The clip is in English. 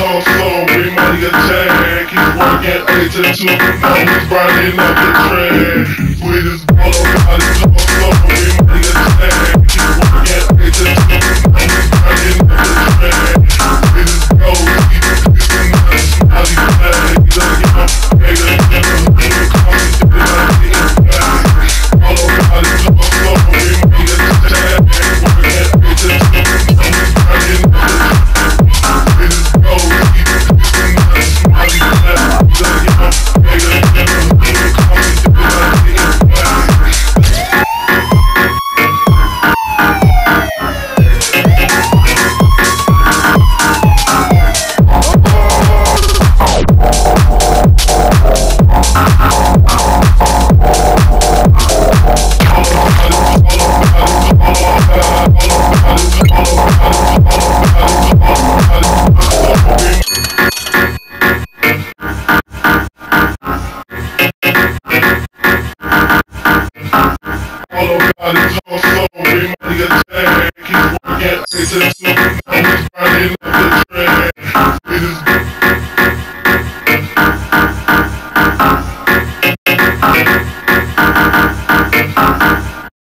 come slow, big money a chain, keep working, eight to two, always grinding up the trend. It is we just